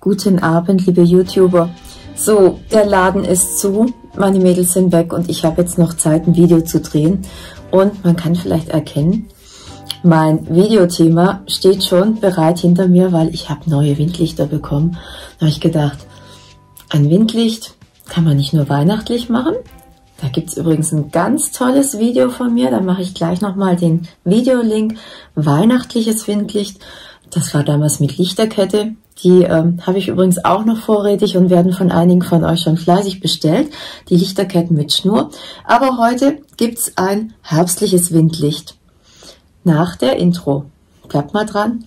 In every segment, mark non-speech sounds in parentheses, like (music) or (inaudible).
Guten Abend, liebe YouTuber. So, der Laden ist zu, meine Mädels sind weg und ich habe jetzt noch Zeit, ein Video zu drehen. Und man kann vielleicht erkennen, mein Videothema steht schon bereit hinter mir, weil ich habe neue Windlichter bekommen. Da habe ich gedacht, ein Windlicht kann man nicht nur weihnachtlich machen. Da gibt es übrigens ein ganz tolles Video von mir. Da mache ich gleich nochmal den Videolink. Weihnachtliches Windlicht. Das war damals mit Lichterkette. Die ähm, habe ich übrigens auch noch vorrätig und werden von einigen von euch schon fleißig bestellt. Die Lichterketten mit Schnur. Aber heute gibt's ein herbstliches Windlicht. Nach der Intro. Bleibt mal dran.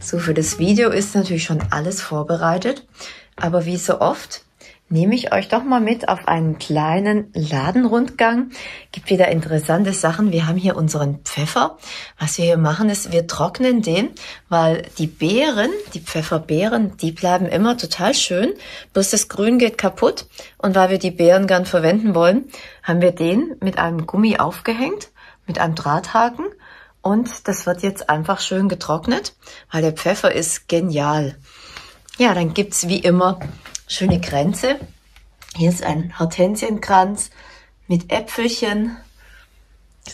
So, für das Video ist natürlich schon alles vorbereitet. Aber wie so oft nehme ich euch doch mal mit auf einen kleinen Ladenrundgang. Gibt wieder interessante Sachen. Wir haben hier unseren Pfeffer. Was wir hier machen ist, wir trocknen den, weil die Beeren, die Pfefferbeeren, die bleiben immer total schön. Bloß das Grün geht kaputt. Und weil wir die Beeren gern verwenden wollen, haben wir den mit einem Gummi aufgehängt, mit einem Drahthaken. Und das wird jetzt einfach schön getrocknet, weil der Pfeffer ist genial. Ja, dann gibt's wie immer schöne Kränze. Hier ist ein Hortensienkranz mit Äpfelchen.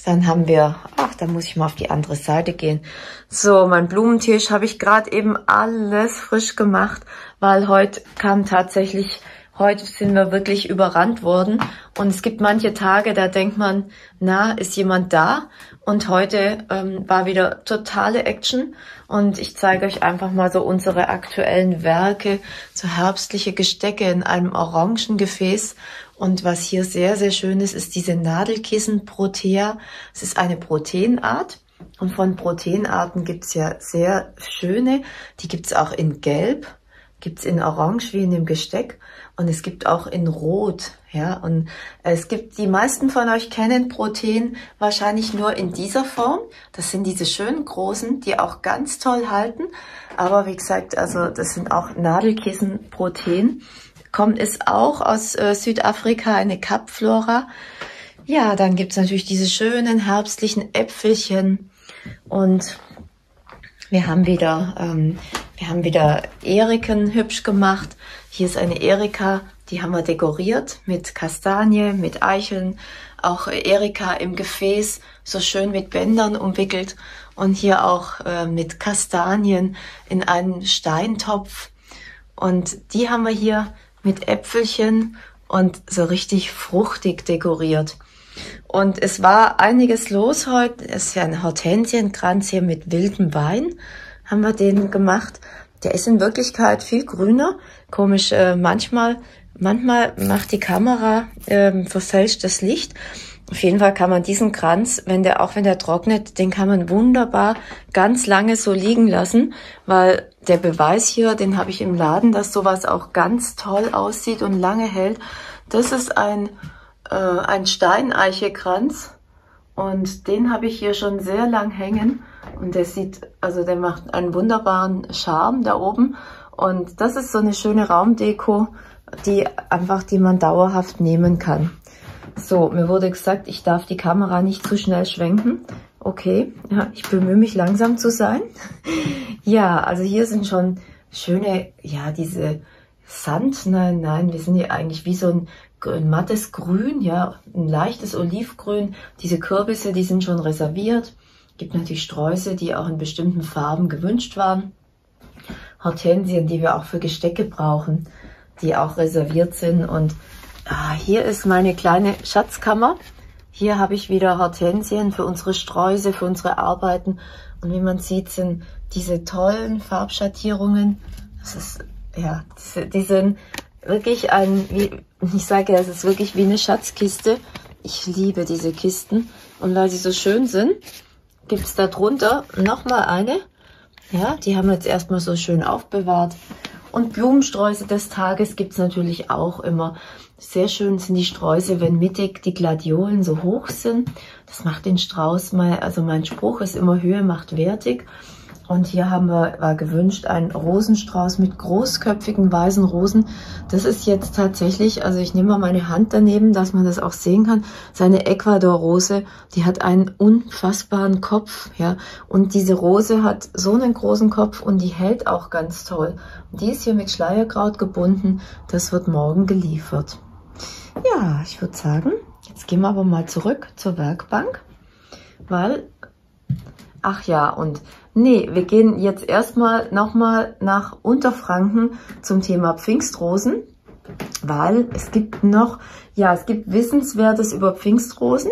Dann haben wir, ach, da muss ich mal auf die andere Seite gehen. So, mein Blumentisch habe ich gerade eben alles frisch gemacht, weil heute kam tatsächlich Heute sind wir wirklich überrannt worden und es gibt manche Tage, da denkt man, na, ist jemand da? Und heute ähm, war wieder totale Action und ich zeige euch einfach mal so unsere aktuellen Werke, so herbstliche Gestecke in einem orangen Gefäß. Und was hier sehr, sehr schön ist, ist diese Nadelkissen Protea. Es ist eine Proteinart. Und von Proteinarten gibt's ja sehr schöne. Die gibt's auch in Gelb gibt's in Orange wie in dem Gesteck und es gibt auch in Rot. Ja, und es gibt, die meisten von euch kennen Protein wahrscheinlich nur in dieser Form. Das sind diese schönen großen, die auch ganz toll halten. Aber wie gesagt, also das sind auch Nadelkissen Protein. Kommt es auch aus äh, Südafrika, eine Kapflora. Ja, dann gibt's natürlich diese schönen herbstlichen Äpfelchen und wir haben wieder, ähm, wir haben wieder Eriken hübsch gemacht. Hier ist eine Erika, die haben wir dekoriert mit Kastanie, mit Eicheln. Auch Erika im Gefäß, so schön mit Bändern umwickelt. Und hier auch äh, mit Kastanien in einen Steintopf. Und die haben wir hier mit Äpfelchen und so richtig fruchtig dekoriert. Und es war einiges los heute. Es ist ja ein Hortensienkranz hier mit wildem Wein, haben wir den gemacht. Der ist in Wirklichkeit viel grüner. Komisch, äh, manchmal, manchmal macht die Kamera, äh, verfälscht das Licht. Auf jeden Fall kann man diesen Kranz, wenn der, auch wenn der trocknet, den kann man wunderbar ganz lange so liegen lassen, weil der Beweis hier, den habe ich im Laden, dass sowas auch ganz toll aussieht und lange hält. Das ist ein äh, ein Steineichekranz und den habe ich hier schon sehr lang hängen und der sieht, also der macht einen wunderbaren Charme da oben und das ist so eine schöne Raumdeko, die einfach, die man dauerhaft nehmen kann. So, mir wurde gesagt, ich darf die Kamera nicht zu schnell schwenken. Okay, ja, ich bemühe mich langsam zu sein. ja, also hier sind schon schöne, ja, diese Sand, nein, nein, wir sind hier eigentlich wie so ein ein mattes Grün, ja, ein leichtes Olivgrün. Diese Kürbisse, die sind schon reserviert. Gibt natürlich Sträuße, die auch in bestimmten Farben gewünscht waren. Hortensien, die wir auch für Gestecke brauchen, die auch reserviert sind. Und ah, hier ist meine kleine Schatzkammer. Hier habe ich wieder Hortensien für unsere Sträuße, für unsere Arbeiten. Und wie man sieht, sind diese tollen Farbschattierungen. Das ist, ja, die sind wirklich ein, wie, ich sage, es ist wirklich wie eine Schatzkiste. Ich liebe diese Kisten. Und weil sie so schön sind, gibt es da drunter nochmal eine. Ja, die haben wir jetzt erstmal so schön aufbewahrt. Und Blumensträuße des Tages gibt's natürlich auch immer. Sehr schön sind die Sträuße, wenn mittig die Gladiolen so hoch sind. Das macht den Strauß mal, also mein Spruch ist immer Höhe macht wertig. Und hier haben wir, war gewünscht, ein Rosenstrauß mit großköpfigen weißen Rosen. Das ist jetzt tatsächlich, also ich nehme mal meine Hand daneben, dass man das auch sehen kann. Seine Ecuador-Rose, die hat einen unfassbaren Kopf, ja. Und diese Rose hat so einen großen Kopf und die hält auch ganz toll. Die ist hier mit Schleierkraut gebunden. Das wird morgen geliefert. Ja, ich würde sagen, jetzt gehen wir aber mal zurück zur Werkbank, weil, ach ja, und Nee, wir gehen jetzt erstmal nochmal nach Unterfranken zum Thema Pfingstrosen, weil es gibt noch, ja, es gibt Wissenswertes über Pfingstrosen.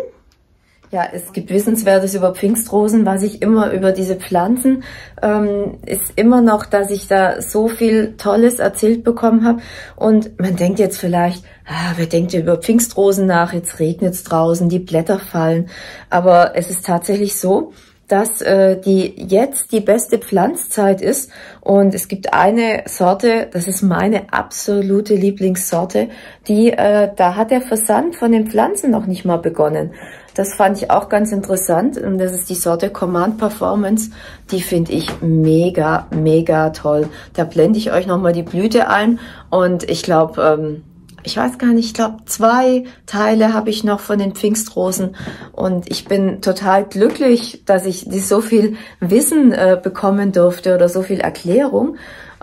Ja, es gibt Wissenswertes über Pfingstrosen, was ich immer über diese Pflanzen, ähm, ist immer noch, dass ich da so viel Tolles erzählt bekommen habe. Und man denkt jetzt vielleicht, ah, wer denkt über Pfingstrosen nach, jetzt regnet es draußen, die Blätter fallen. Aber es ist tatsächlich so, dass äh, die jetzt die beste Pflanzzeit ist. Und es gibt eine Sorte, das ist meine absolute Lieblingssorte, die äh, da hat der Versand von den Pflanzen noch nicht mal begonnen. Das fand ich auch ganz interessant und das ist die Sorte Command Performance. Die finde ich mega, mega toll. Da blende ich euch nochmal die Blüte ein und ich glaube, ähm, ich weiß gar nicht, ich glaube, zwei Teile habe ich noch von den Pfingstrosen und ich bin total glücklich, dass ich so viel Wissen äh, bekommen durfte oder so viel Erklärung.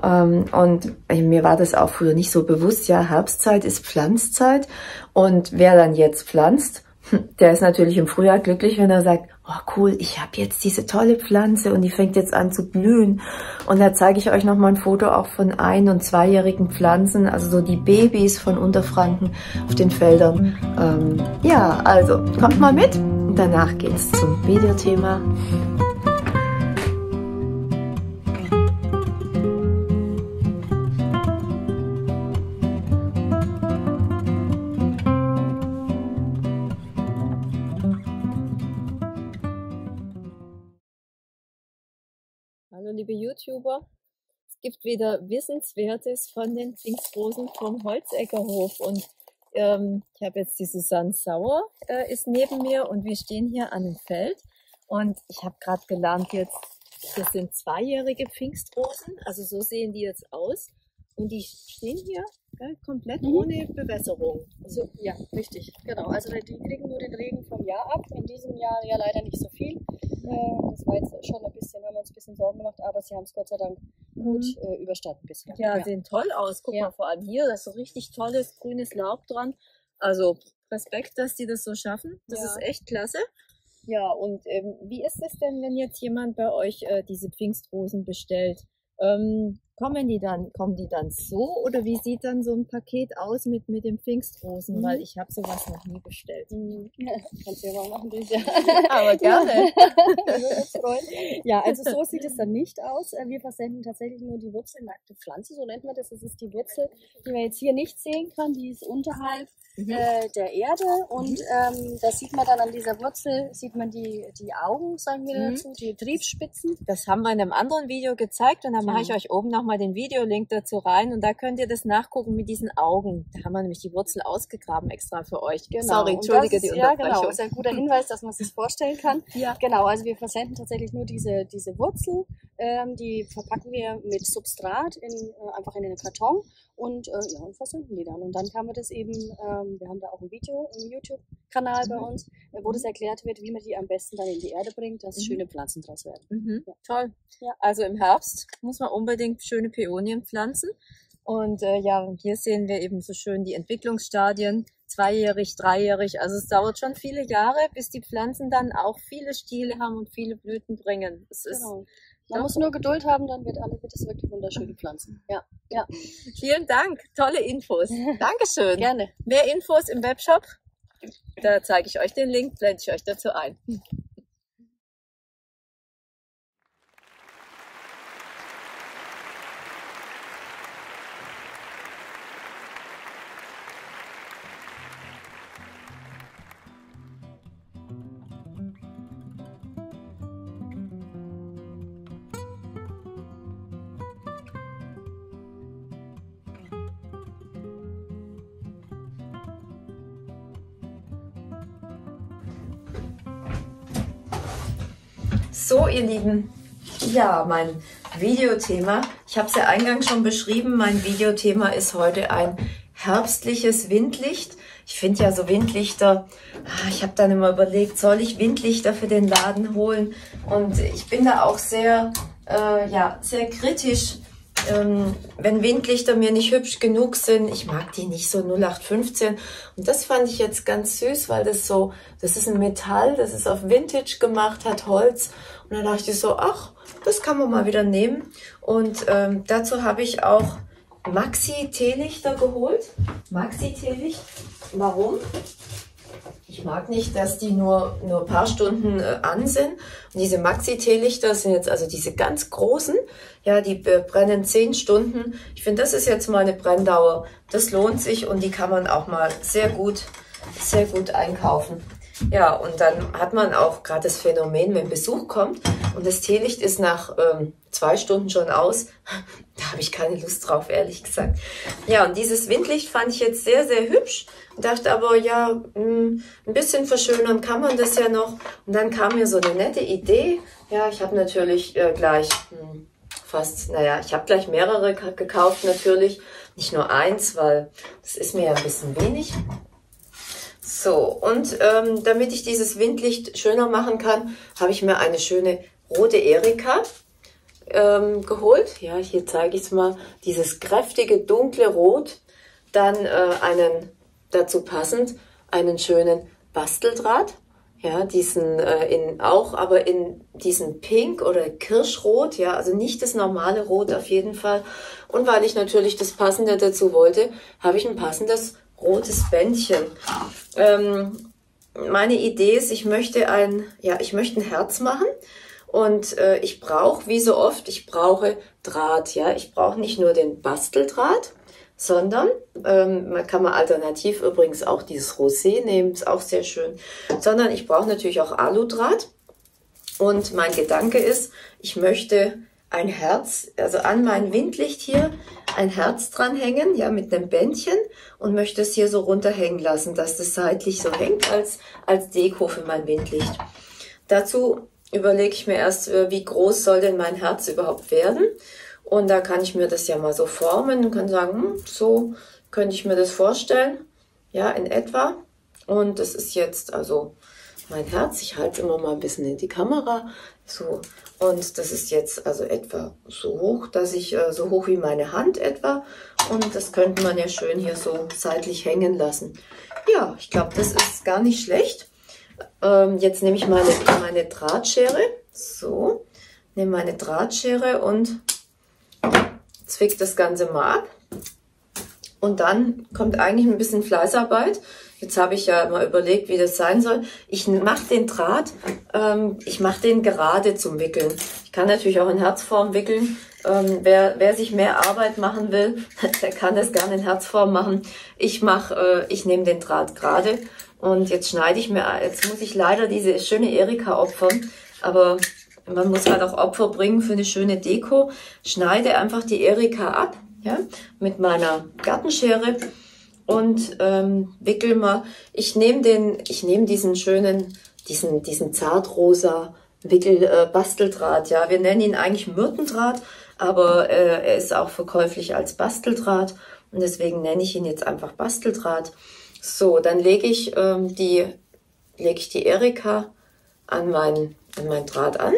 Ähm, und äh, mir war das auch früher nicht so bewusst. Ja, Herbstzeit ist Pflanzzeit und wer dann jetzt pflanzt, der ist natürlich im Frühjahr glücklich, wenn er sagt, oh cool, ich habe jetzt diese tolle Pflanze und die fängt jetzt an zu blühen. Und da zeige ich euch nochmal ein Foto auch von ein- und zweijährigen Pflanzen, also so die Babys von Unterfranken auf den Feldern. Ähm, ja, also kommt mal mit und danach geht's zum Videothema. YouTuber. Es gibt wieder Wissenswertes von den Pfingstrosen vom Holzeckerhof. Und ähm, ich habe jetzt die Susanne Sauer äh, ist neben mir und wir stehen hier an dem Feld. Und ich habe gerade gelernt jetzt, das sind zweijährige Pfingstrosen. Also so sehen die jetzt aus. Und die stehen hier gell, komplett mhm. ohne Bewässerung. Also, ja, richtig, genau. Also die kriegen nur den Regen vom Jahr ab. In diesem Jahr ja leider nicht so viel. Äh, das war jetzt schon ein bisschen, uns ein bisschen Sorgen gemacht, aber sie haben es Gott sei Dank gut mhm. äh, überstanden bisher. Ja, ja, sehen toll aus. Guck ja. mal, vor allem hier, da ist so richtig tolles grünes Laub dran. Also Respekt, dass die das so schaffen. Das ja. ist echt klasse. Ja, und ähm, wie ist es denn, wenn jetzt jemand bei euch äh, diese Pfingstrosen bestellt? Ähm, kommen die dann, kommen die dann so oder wie sieht dann so ein Paket aus mit, mit den Pfingstrosen? Mhm. Weil ich habe sowas noch nie bestellt. Mhm. Ja, kannst du ja mal machen, Lisa. (laughs) Aber gerne. (laughs) ja, also so sieht es dann nicht aus. Äh, wir versenden tatsächlich nur die wurzelnackte Pflanze, so nennt man das. Das ist die Wurzel, die man jetzt hier nicht sehen kann. Die ist unterhalb mhm. äh, der Erde und mhm. ähm, da sieht man dann an dieser Wurzel, sieht man die, die Augen, sagen wir mhm. dazu, die Triebspitzen. Das haben wir in einem anderen Video gezeigt und dann mache ich euch oben nochmal den Videolink dazu rein und da könnt ihr das nachgucken mit diesen Augen. Da haben wir nämlich die Wurzel ausgegraben extra für euch. Genau. Sorry, entschuldige ist, die Unterbrechung. Ja, genau, ist ein guter Hinweis, dass man sich vorstellen kann. Ja. Genau, also wir versenden tatsächlich nur diese, diese Wurzel, ähm, die verpacken wir mit Substrat in, äh, einfach in den Karton und, äh, ja, und versenden die dann. Und dann kann man das eben, ähm, wir haben da auch ein Video im YouTube-Kanal bei mhm. uns, äh, wo das erklärt wird, wie man die am besten dann in die Erde bringt, dass mhm. schöne Pflanzen draus werden. Mhm. Ja. Toll. Ja. Also im Herbst muss man unbedingt schöne Peonien pflanzen. Und äh, ja, hier sehen wir eben so schön die Entwicklungsstadien, zweijährig, dreijährig. Also es dauert schon viele Jahre, bis die Pflanzen dann auch viele Stiele haben und viele Blüten bringen. Es genau. ist man muss nur Geduld haben, dann wird alle wird es wirklich wunderschöne Pflanzen. Ja, ja. Vielen Dank, tolle Infos. (laughs) Dankeschön. Gerne. Mehr Infos im Webshop. Da zeige ich euch den Link, blende ich euch dazu ein. So, ihr Lieben, Ja, mein Videothema. Ich habe es ja eingangs schon beschrieben. Mein Videothema ist heute ein herbstliches Windlicht. Ich finde ja so Windlichter, ah, ich habe dann immer überlegt, soll ich Windlichter für den Laden holen? Und ich bin da auch sehr, äh, ja, sehr kritisch, ähm, wenn Windlichter mir nicht hübsch genug sind. Ich mag die nicht so 0815. Und das fand ich jetzt ganz süß, weil das so, das ist ein Metall, das ist auf Vintage gemacht, hat Holz. Und dann dachte ich so, ach, das kann man mal wieder nehmen. Und ähm, dazu habe ich auch Maxi-Teelichter geholt. Maxi-Teelicht. Warum? Ich mag nicht, dass die nur, nur ein paar Stunden äh, an sind. Und diese Maxi-Teelichter sind jetzt also diese ganz großen. Ja, die brennen zehn Stunden. Ich finde, das ist jetzt mal eine Brenndauer. Das lohnt sich und die kann man auch mal sehr gut, sehr gut einkaufen. Ja, und dann hat man auch gerade das Phänomen, wenn Besuch kommt und das Teelicht ist nach ähm, zwei Stunden schon aus, (laughs) da habe ich keine Lust drauf, ehrlich gesagt. Ja, und dieses Windlicht fand ich jetzt sehr, sehr hübsch. Dachte aber, ja, mh, hm, ein bisschen verschönern kann man das ja noch. Und dann kam mir so eine nette Idee. Ja, ich habe natürlich äh, gleich mh, hm, fast, naja, ich habe gleich mehrere gekauft natürlich. Nicht nur eins, weil das ist mir ja ein bisschen wenig. So, und ähm, damit ich dieses Windlicht schöner machen kann, habe ich mir eine schöne rote Erika ähm, geholt. Ja, hier zeige ich es mal. Dieses kräftige, dunkle Rot. Dann äh, einen, dazu passend, einen schönen Basteldraht. Ja, diesen äh, in auch, aber in diesen Pink oder Kirschrot, ja, also nicht das normale Rot auf jeden Fall. Und weil ich natürlich das Passende dazu wollte, habe ich ein passendes rotes Bändchen. Ähm, meine Idee ist, ich möchte ein, ja, ich möchte ein Herz machen und äh, ich brauche, wie so oft, ich brauche Draht. Ja, ich brauche nicht nur den Basteldraht, sondern ähm, man kann mal alternativ übrigens auch dieses Rosé nehmen, ist auch sehr schön. Sondern ich brauche natürlich auch Aludraht. Und mein Gedanke ist, ich möchte ein Herz, also an mein Windlicht hier ein Herz dranhängen, ja, mit einem Bändchen und möchte es hier so runterhängen lassen, dass das seitlich so hängt als, als Deko für mein Windlicht. Dazu überlege ich mir erst, äh, wie groß soll denn mein Herz überhaupt werden? Und da kann ich mir das ja mal so formen und kann sagen, hm, so könnte ich mir das vorstellen, ja, in etwa. Und das ist jetzt also mein Herz. Ich halte immer mal ein bisschen in die Kamera. So. Und das ist jetzt also etwa so hoch, dass ich äh, so hoch wie meine Hand etwa. Und das könnte man ja schön hier so seitlich hängen lassen. Ja, ich glaube, das ist gar nicht schlecht. Ähm, jetzt nehme ich meine, meine Drahtschere. So, nehme meine Drahtschere und zwick das Ganze mal ab. Und dann kommt eigentlich ein bisschen Fleißarbeit. Jetzt habe ich ja mal überlegt, wie das sein soll. Ich mache den Draht, ähm, ich mache den gerade zum Wickeln. Ich kann natürlich auch in Herzform wickeln. Ähm, wer, wer sich mehr Arbeit machen will, (laughs) der kann das gerne in Herzform machen. Ich mache, äh, ich nehme den Draht gerade und jetzt schneide ich mir, jetzt muss ich leider diese schöne Erika opfern, aber man muss halt auch Opfer bringen für eine schöne Deko. Schneide einfach die Erika ab, ja, mit meiner Gartenschere und ähm, wickel mal. Ich nehme den, diesen schönen, diesen, diesen zartrosa Wickel äh, Basteldraht. Ja, wir nennen ihn eigentlich Myrtendraht, aber äh, er ist auch verkäuflich als Basteldraht und deswegen nenne ich ihn jetzt einfach Basteldraht. So, dann lege ich ähm, die, lege ich die Erika an mein, an mein Draht an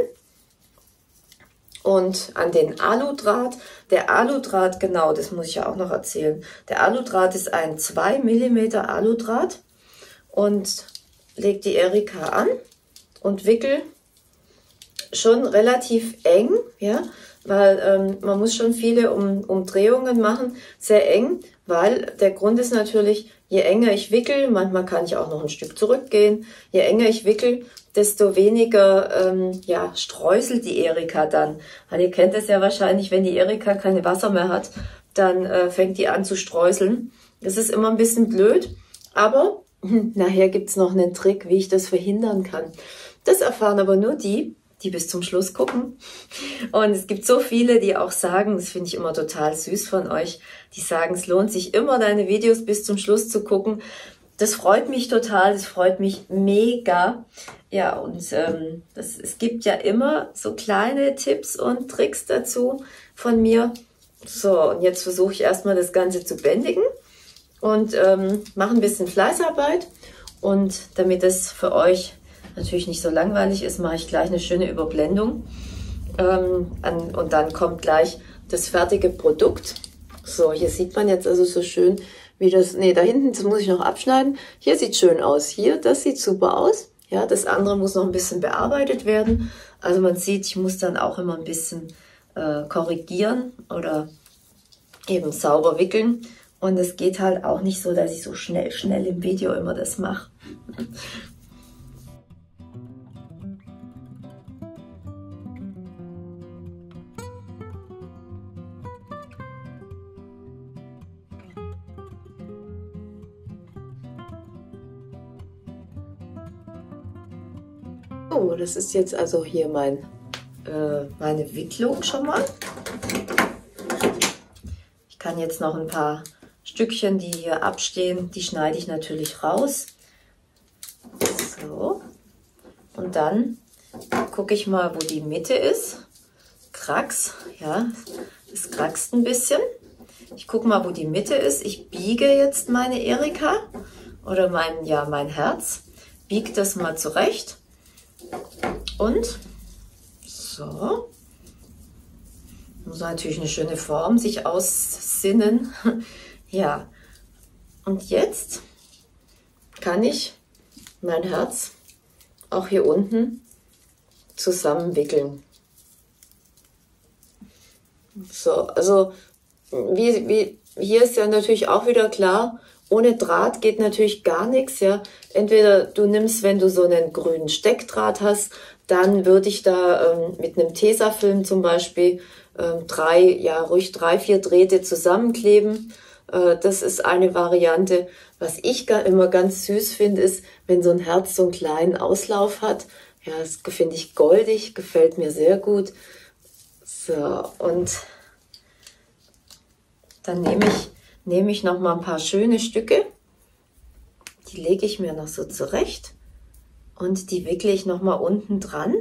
und an den Aludraht. Der Aludraht, genau, das muss ich ja auch noch erzählen. Der Aludraht ist ein 2 mm Aludraht und leg die Erika an und wickel schon relativ eng, ja, weil ähm, man muss schon viele um, Umdrehungen machen, sehr eng, weil der Grund ist natürlich, je enger ich wickel, manchmal kann ich auch noch ein Stück zurückgehen, je enger ich wickel, desto weniger ähm, ja, streuselt die Erika dann. Weil ihr kennt es ja wahrscheinlich, wenn die Erika keine Wasser mehr hat, dann äh, fängt die an zu streuseln. Das ist immer ein bisschen blöd, aber (laughs) nachher gibt's noch einen Trick, wie ich das verhindern kann. Das erfahren aber nur die, die bis zum Schluss gucken. Und es gibt so viele, die auch sagen, das finde ich immer total süß von euch, die sagen, es lohnt sich immer, deine Videos bis zum Schluss zu gucken. das freut mich total, das freut mich mega. Ja, und ähm, das, es gibt ja immer so kleine Tipps und Tricks dazu von mir. So, und jetzt versuche ich erstmal das Ganze zu bändigen und ähm, mache ein bisschen Fleißarbeit. Und damit es für euch natürlich nicht so langweilig ist, mache ich gleich eine schöne Überblendung. Ähm, an, und dann kommt gleich das fertige Produkt. So, hier sieht man jetzt also so schön, wie das, nee, da hinten, das muss ich noch abschneiden. Hier sieht schön aus. Hier, das sieht super aus. Ja, das andere muss noch ein bisschen bearbeitet werden. Also man sieht, ich muss dann auch immer ein bisschen äh, korrigieren oder eben sauber wickeln. Und es geht halt auch nicht so, dass ich so schnell, schnell im Video immer das mache. Das ist jetzt also hier mein, äh, meine Wicklung schon mal. Ich kann jetzt noch ein paar Stückchen, die hier abstehen, die schneide ich natürlich raus. So. Und dann gucke ich mal, wo die Mitte ist. Krax, ja, es kraxt ein bisschen. Ich gucke mal, wo die Mitte ist. Ich biege jetzt meine Erika oder mein, ja, mein Herz. Biege das mal zurecht. Und so. Muss natürlich eine schöne Form sich aussinnen. (laughs) ja. Und jetzt kann ich mein Herz auch hier unten zusammenwickeln. So, also wie, wie, hier ist ja natürlich auch wieder klar, ohne Draht geht natürlich gar nichts, ja. Entweder du nimmst, wenn du so einen grünen Steckdraht hast, dann würde ich da ähm, mit einem Tesafilm zum Beispiel ähm, drei, ja, ruhig drei, vier Drähte zusammenkleben. Äh, das ist eine Variante. Was ich immer ganz süß finde, ist, wenn so ein Herz so einen kleinen Auslauf hat. Ja, das finde ich goldig, gefällt mir sehr gut. So, und dann nehme ich nehme ich noch mal ein paar schöne Stücke. Die lege ich mir noch so zurecht und die wickle ich noch mal unten dran,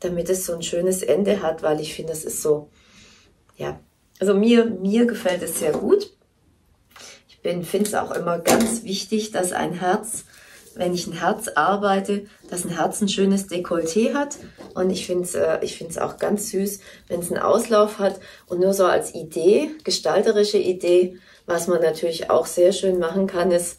damit es so ein schönes Ende hat, weil ich finde, es ist so, ja, also mir, mir gefällt es sehr gut. Ich finde es auch immer ganz wichtig, dass ein Herz, wenn ich ein Herz arbeite, dass ein Herz ein schönes Dekolleté hat. Und ich finde es äh, ich find's auch ganz süß, wenn es einen Auslauf hat. Und nur so als Idee, gestalterische Idee, was man natürlich auch sehr schön machen kann, ist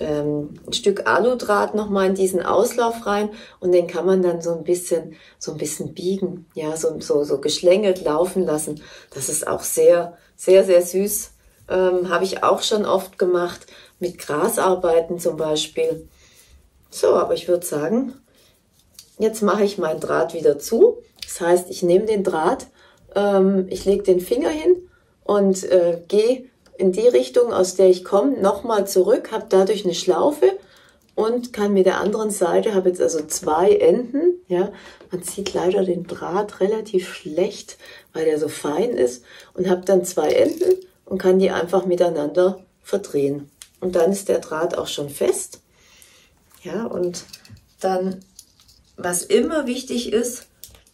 ähm, ein Stück Aludraht nochmal in diesen Auslauf rein und den kann man dann so ein bisschen, so ein bisschen biegen, ja, so, so, so geschlängelt laufen lassen. Das ist auch sehr, sehr, sehr süß. Ähm, Habe ich auch schon oft gemacht, mit Grasarbeiten zum Beispiel. So, aber ich würde sagen, jetzt mache ich meinen Draht wieder zu. Das heißt, ich nehme den Draht, ähm, ich lege den Finger hin und äh, gehe in die Richtung, aus der ich komme, nochmal zurück, habe dadurch eine Schlaufe und kann mit der anderen Seite, habe jetzt also zwei Enden, ja, man sieht leider den Draht relativ schlecht, weil der so fein ist und habe dann zwei Enden und kann die einfach miteinander verdrehen. Und dann ist der Draht auch schon fest. Ja, und dann, was immer wichtig ist,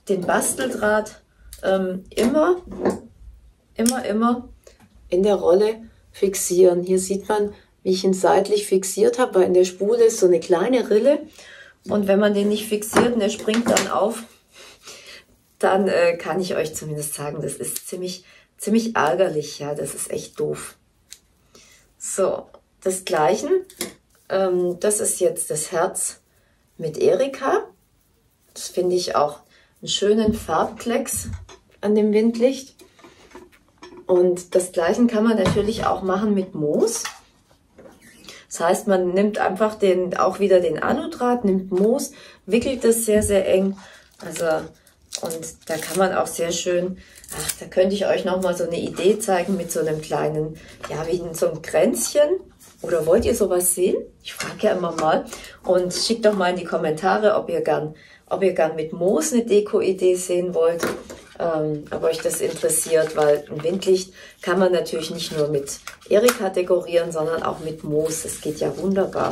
den Basteldraht ähm, immer, immer, immer in der Rolle fixieren. Hier sieht man, wie ich ihn seitlich fixiert habe, weil in der Spule ist so eine kleine Rille. Und wenn man den nicht fixiert und der springt dann auf, dann äh, kann ich euch zumindest sagen, das ist ziemlich, ziemlich ärgerlich. Ja, das ist echt doof. So, das Gleiche. Ähm, das ist jetzt das Herz mit Erika. Das finde ich auch einen schönen Farbklecks an dem Windlicht. Und das Gleiche kann man natürlich auch machen mit Moos. Das heißt, man nimmt einfach den, auch wieder den Aludraht, nimmt Moos, wickelt das sehr, sehr eng. Also, und da kann man auch sehr schön, ach, da könnte ich euch nochmal so eine Idee zeigen mit so einem kleinen, ja, wie in so einem Kränzchen. Oder wollt ihr sowas sehen? Ich frage ja immer mal. Und schickt doch mal in die Kommentare, ob ihr gern, ob ihr gern mit Moos eine Deko-Idee sehen wollt. Ähm, ob euch das interessiert, weil ein Windlicht kann man natürlich nicht nur mit Erika dekorieren, sondern auch mit Moos. Das geht ja wunderbar.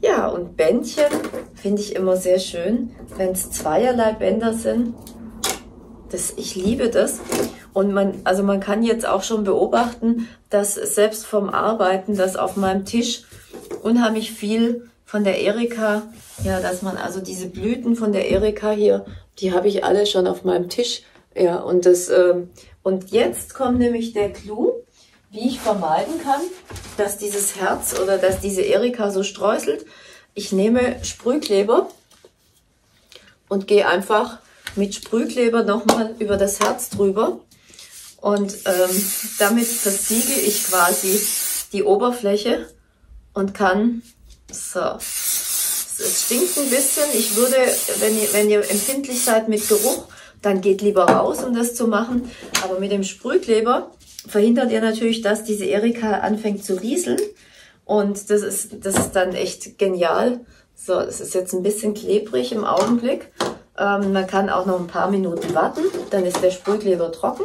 Ja, und Bändchen finde ich immer sehr schön, wenn es zweierlei Bänder sind. Das, ich liebe das. Und man, also man kann jetzt auch schon beobachten, dass selbst vom Arbeiten, dass auf meinem Tisch unheimlich viel von der Erika, ja, dass man also diese Blüten von der Erika hier, die habe ich alle schon auf meinem Tisch. Ja, und das, ähm, und jetzt kommt nämlich der Clou, wie ich vermeiden kann, dass dieses Herz oder dass diese Erika so streuselt. Ich nehme Sprühkleber und gehe einfach mit Sprühkleber nochmal über das Herz drüber. Und ähm, damit versiegel ich quasi die Oberfläche und kann, so, es stinkt ein bisschen. Ich würde, wenn ihr, wenn ihr empfindlich seid mit Geruch, dann geht lieber raus, um das zu machen. Aber mit dem Sprühkleber verhindert ihr natürlich, dass diese Erika anfängt zu rieseln. Und das ist, das ist dann echt genial. So, es ist jetzt ein bisschen klebrig im Augenblick. Ähm, man kann auch noch ein paar Minuten warten, dann ist der Sprühkleber trocken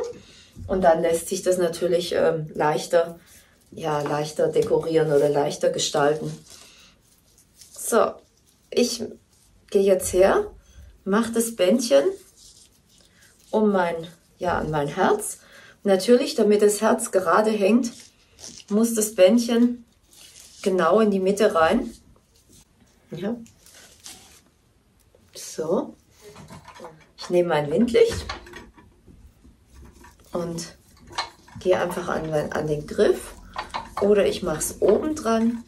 und dann lässt sich das natürlich ähm, leichter, ja, leichter dekorieren oder leichter gestalten. So, ich gehe jetzt her, mache das Bändchen um mein, ja, an mein Herz. Natürlich, damit das Herz gerade hängt, muss das Bändchen genau in die Mitte rein. Ja. So. Ich nehme mein Windlicht und gehe einfach an, an den Griff oder ich mache es oben dran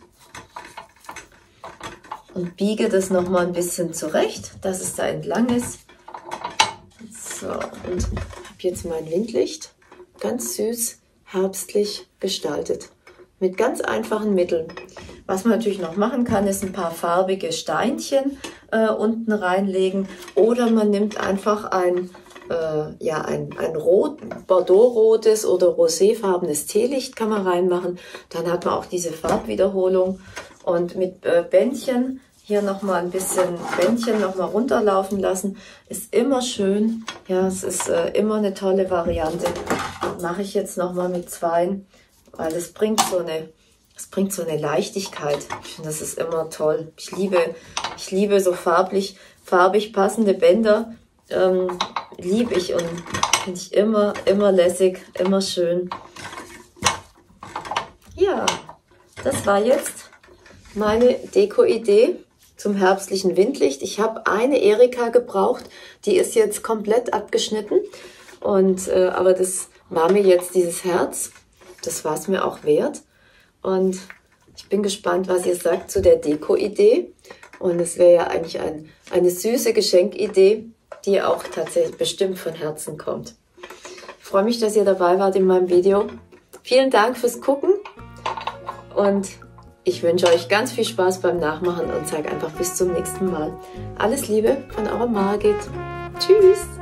und biege das nochmal ein bisschen zurecht, dass es da entlang ist. So, und habe jetzt mein Windlicht ganz süß herbstlich gestaltet. Mit ganz einfachen Mitteln. Was man natürlich noch machen kann, ist ein paar farbige Steinchen äh, unten reinlegen. Oder man nimmt einfach ein, äh, ja, ein, ein rot, bordeauxrotes oder roséfarbenes Teelicht kann man reinmachen. Dann hat man auch diese Farbwiederholung. Und mit äh, Bändchen hier nochmal ein bisschen Bändchen nochmal runterlaufen lassen. Ist immer schön. Ja, es ist äh, immer eine tolle Variante. Mache ich jetzt nochmal mit zwei, weil es bringt so eine es bringt so eine Leichtigkeit. Ich finde, das ist immer toll. Ich liebe, ich liebe so farblich, farbig passende Bänder. Ähm, liebe ich und finde ich immer, immer lässig, immer schön. Ja, das war jetzt meine Deko-Idee zum herbstlichen Windlicht. Ich habe eine Erika gebraucht, die ist jetzt komplett abgeschnitten. Und äh, aber das war mir jetzt dieses Herz. Das war es mir auch wert. Und ich bin gespannt, was ihr sagt zu der Deko-Idee. Und es wäre ja eigentlich ein, eine süße Geschenkidee, die auch tatsächlich bestimmt von Herzen kommt. Ich freue mich, dass ihr dabei wart in meinem Video. Vielen Dank fürs Gucken und ich wünsche euch ganz viel Spaß beim Nachmachen und sage einfach bis zum nächsten Mal. Alles Liebe von eurer Margit. Tschüss!